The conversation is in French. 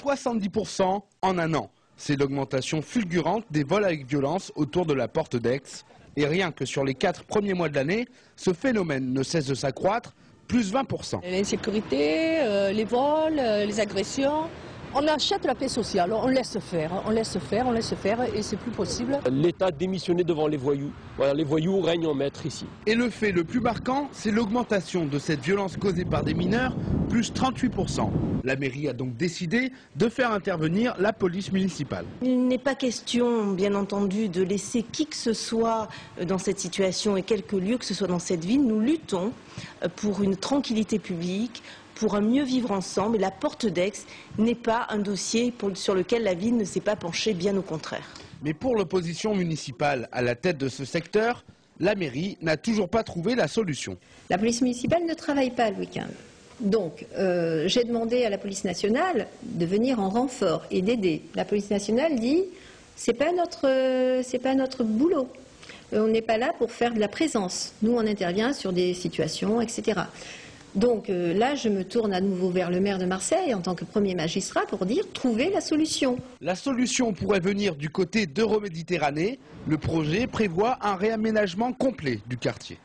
70% en un an. C'est l'augmentation fulgurante des vols avec violence autour de la porte d'Aix. Et rien que sur les quatre premiers mois de l'année, ce phénomène ne cesse de s'accroître, plus 20%. L'insécurité, euh, les vols, euh, les agressions. On achète la paix sociale, on laisse faire, on laisse faire, on laisse faire et c'est plus possible. L'État démissionné devant les voyous. Voilà, les voyous règnent en maître ici. Et le fait le plus marquant, c'est l'augmentation de cette violence causée par des mineurs, plus 38%. La mairie a donc décidé de faire intervenir la police municipale. Il n'est pas question, bien entendu, de laisser qui que ce soit dans cette situation et quelque lieu que ce soit dans cette ville. Nous luttons pour une tranquillité publique, pour un mieux vivre ensemble. Et la porte d'Aix n'est pas un dossier pour- sur lequel la ville ne s'est pas penchée, bien au contraire. Mais pour l'opposition municipale à la tête de ce secteur, la mairie n'a toujours pas trouvé la solution. La police municipale ne travaille pas le week-end. Donc, euh, j'ai demandé à la police nationale de venir en renfort et d'aider. La police nationale dit c'est pas notre euh, c'est pas notre boulot. Euh, on n'est pas là pour faire de la présence. Nous, on intervient sur des situations, etc. Donc euh, là, je me tourne à nouveau vers le maire de Marseille en tant que premier magistrat pour dire trouver la solution. La solution pourrait venir du côté d'Euroméditerranée. Le projet prévoit un réaménagement complet du quartier.